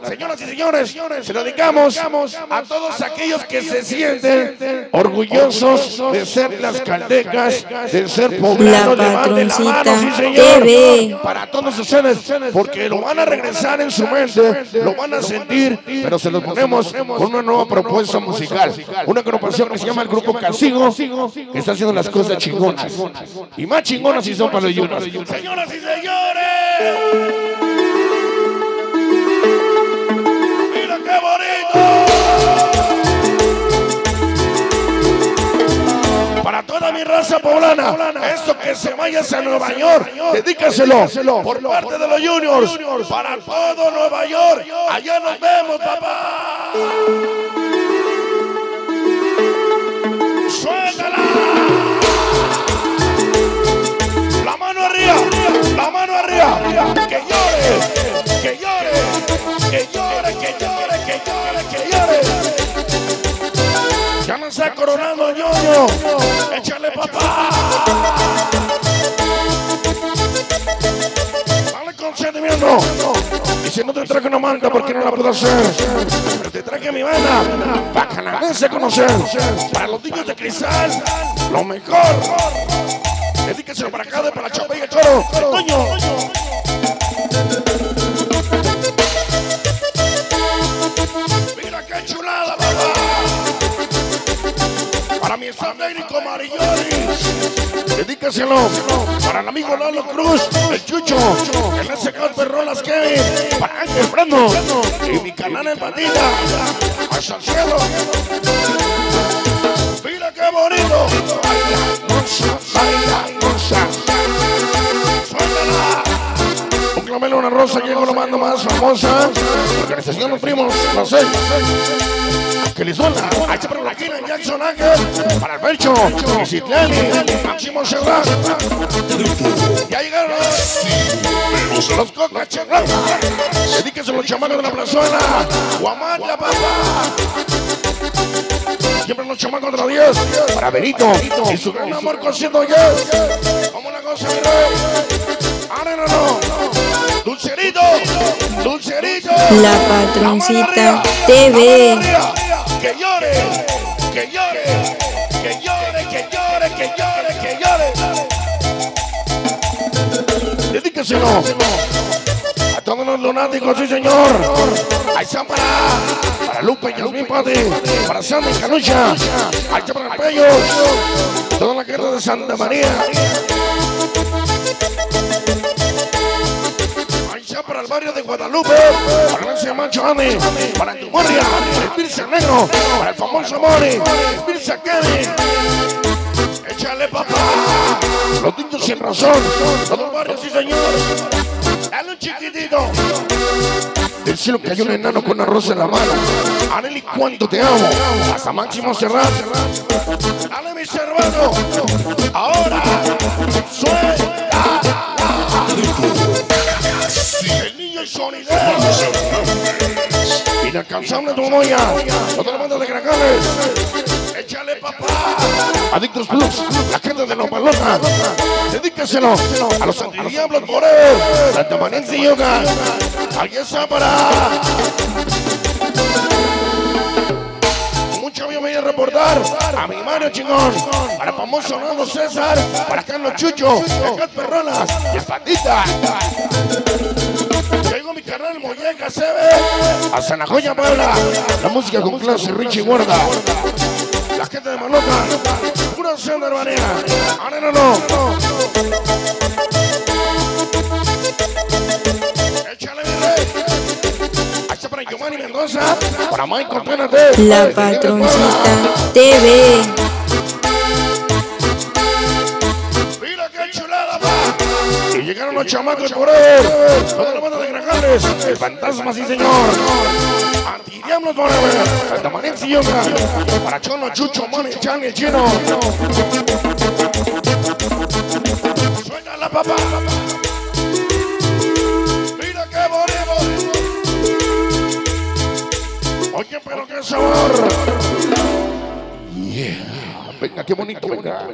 Señoras y señores, se lo dedicamos a todos aquellos que se sienten orgullosos de ser las caldecas, de ser poblanos, La levanten la mano, sí señor, para todos ustedes, porque lo van a regresar en su mente, lo van a sentir, pero se los ponemos con una nueva propuesta musical, una agrupación que se llama el Grupo Castigo, que está haciendo las cosas chingonas, y más chingonas si son para los Juniors. Señoras y señores, mi raza poblana, esto que se vaya a Nueva York, dedícaselo por parte de los Juniors, para todo Nueva York. Allá nos vemos, papá. ¡Suéltala! La mano arriba, la mano arriba, que llore, Está coronando ñoño, échale papá. Dale consentimiento. Y si no te traje una manta, ¿por qué no la puedo hacer? Pero te traje mi banda, para a conocer. Para los niños de cristal, lo mejor. Para mi esandérico Marilloris. Dedícaselo para el amigo Lalo Cruz, el Chucho, el SK Perrolas Kevin, para Ángel Brando y mi canal en patita. Hasta el cielo. Mira qué bonito. Un clamelo, una rosa, llegó lo mando más famosa. Necesitan los primos, no sé. Que les suena. Ahí se para la quina, Jackson Ángel. Para el pecho. Y Citlali. Máximo Seguridad. Ya llegaron. Los cocas. Dedíquense los chamacos de la plazuela. Guamala, papá. Siempre los chamacos de la 10 para Benito y su gran amor con 110. Como una cosa, mi rey. Ahora no, no. Dulcerito, dulcerito. La Patroncita TV. Que llore, que llore, que llore, que llore, que llore, que llore. Dedíqueselo a todos los lunáticos, sí señor. Ahí está para, para Lupe, Yasmin Pati, para Sandy Canucha, ahí está para Pellos, toda la gente de Santa María. Barrio de Guadalupe, para ese macho Ani, para tu Moria, el Pirce Negro, para el famoso Mori, el Pirce Kevin. Échale papá, los niños sin razón, todo el barrio, sí señor. Dale un chiquitito. Del cielo cayó un enano con rosa en la mano. Aneli, cuánto te amo. Hasta Máximo Serrat. Dale, mi hermano. Ahora, Inalcanzable tu moya. Otra banda de gracales. Échale papá. Adictos Plus, la gente de los balotas. Dedíqueselo a los antidiablos por él. Santa Yoga. Está para. Mucho me viene a reportar a mi Mario chingón, para famoso Nando César, para Carlos Chucho, el Perronas y Patita. Llegó mi carnal Molleca, se ve. A Sanajoya, Puebla. La música con clase, Richie Guarda. La gente de Manota. Pura acción de hermanía. Ahora no, no. Échale, mi rey. Para Giovanni Mendoza. Para Michael Pénate. La Patroncita TV. Los chamacos por él. Toda la banda de grajales. El fantasma, sí, señor. Antidiablos forever. Santa María y Yoga. Para Chono, Chucho, Mani, Chan, el chino. Suena la papá. Mira qué bonito. Oye, pero qué sabor. Yeah. Venga, qué bonito, venga.